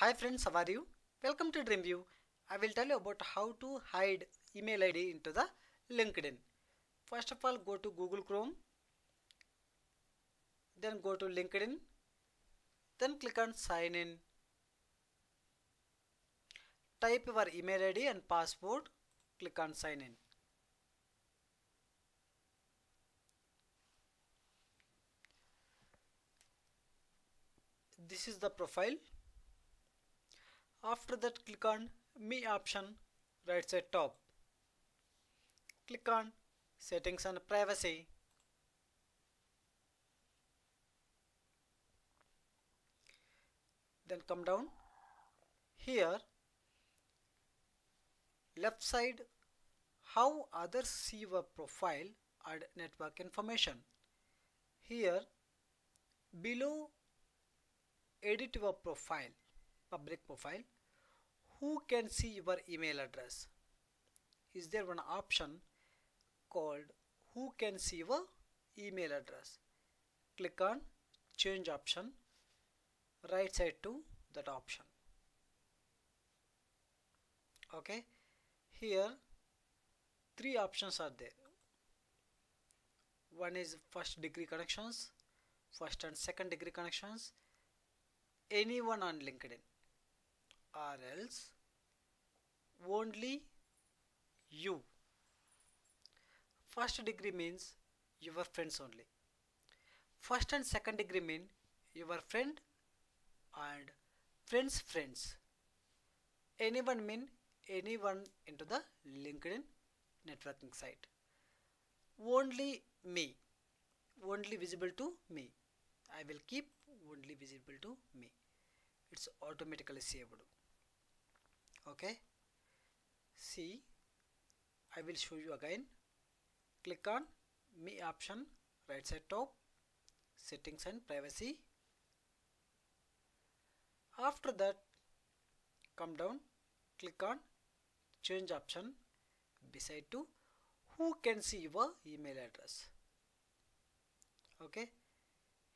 Hi friends, how are you? Welcome to DreamView. I will tell you about how to hide email ID into the LinkedIn. First of all, go to Google Chrome, then go to LinkedIn, then click on sign in. Type your email ID and password, click on sign in. This is the profile after that click on me option right side top. Click on settings and privacy. Then come down. Here left side how others see your profile and network information. Here below edit your profile public profile who can see your email address? Is there one option called who can see your email address? Click on change option right side to that option. Okay? Here three options are there. One is first degree connections first and second degree connections. Anyone on linkedin or else only you. First degree means your friends only. First and second degree mean your friend and friends friends. Anyone mean anyone into the linkedin networking site. Only me. Only visible to me. I will keep only visible to me. It's automatically saved. Okay see I will show you again. Click on me option right side top settings and privacy. After that come down click on change option beside to who can see your email address. Okay?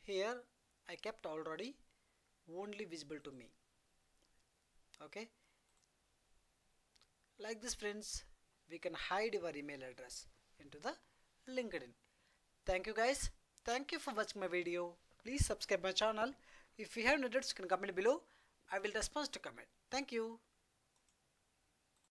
Here I kept already only visible to me. Okay like this friends we can hide your email address into the linkedin. Thank you guys. Thank you for watching my video. Please subscribe my channel. If you have any doubts you can comment below. I will respond to comment. Thank you